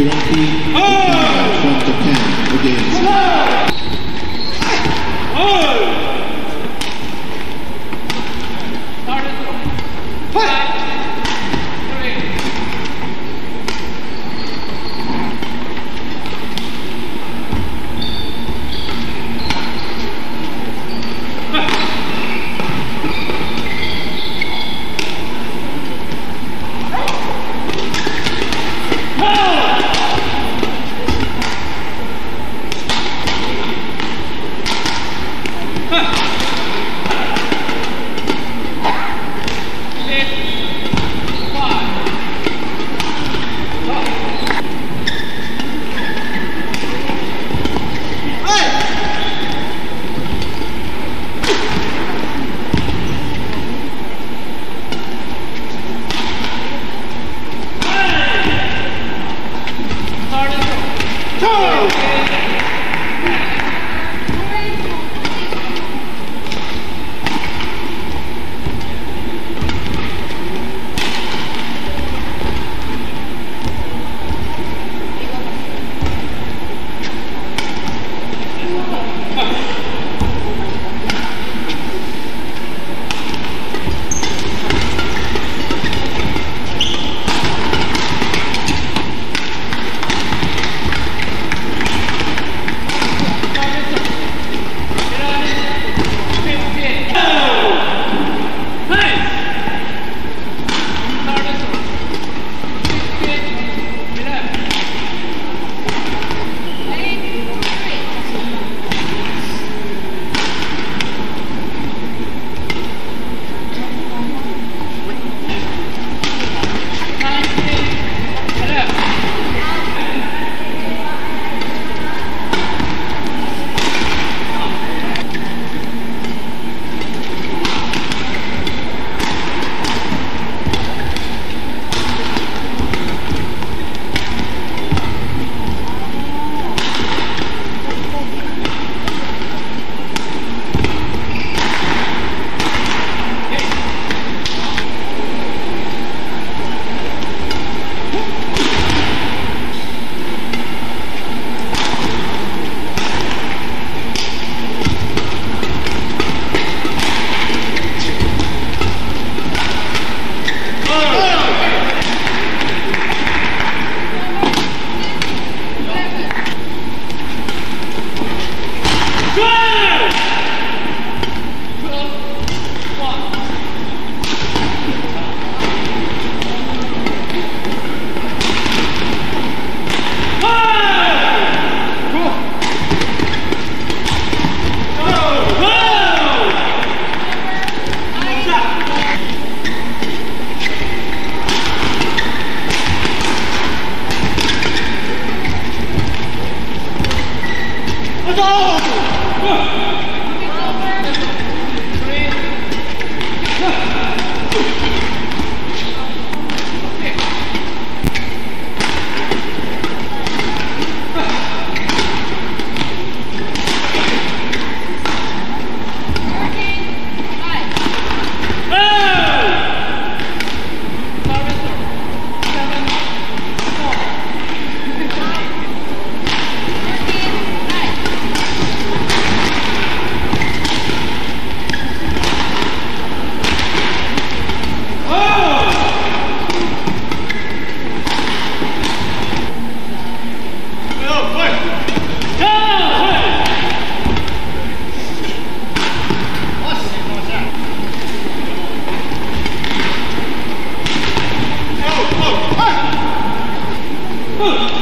Hiroki Oh!